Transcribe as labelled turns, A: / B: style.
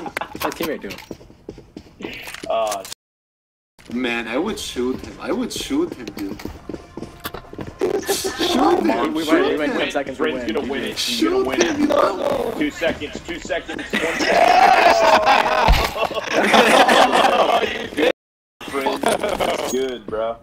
A: What's my teammate doing?
B: Uh,
C: Man, I would shoot him. I would shoot him, dude. Shoot him.
A: we
C: shoot
A: win, 10 seconds, we
B: Brent's
A: win.
B: gonna win it. He's
C: Shoot
B: gonna win
C: him,
B: it.
C: no.
B: Two seconds. Two seconds. One second. Good, bro.